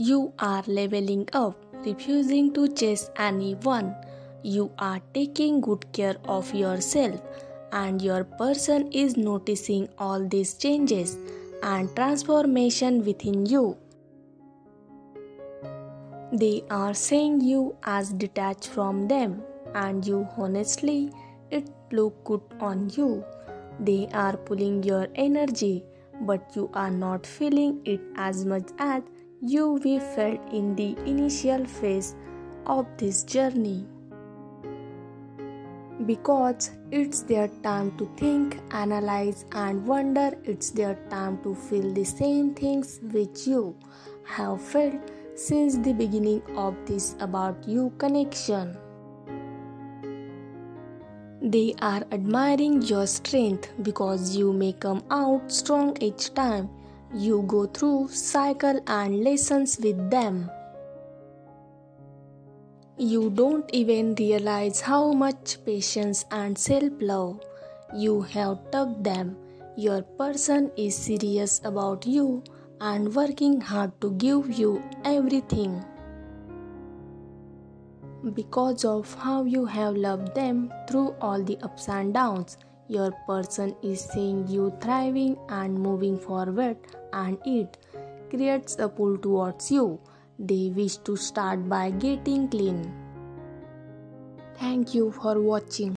You are leveling up, refusing to chase anyone. You are taking good care of yourself, and your person is noticing all these changes and transformation within you. They are seeing you as detached from them, and you honestly, it look good on you. They are pulling your energy, but you are not feeling it as much as you we felt in the initial phase of this journey. Because it's their time to think, analyze, and wonder, it's their time to feel the same things which you have felt since the beginning of this about you connection. They are admiring your strength because you may come out strong each time you go through cycle and lessons with them. You don't even realize how much patience and self-love you have taught them. Your person is serious about you and working hard to give you everything. Because of how you have loved them through all the ups and downs, your person is seeing you thriving and moving forward, and it creates a pull towards you. They wish to start by getting clean. Thank you for watching.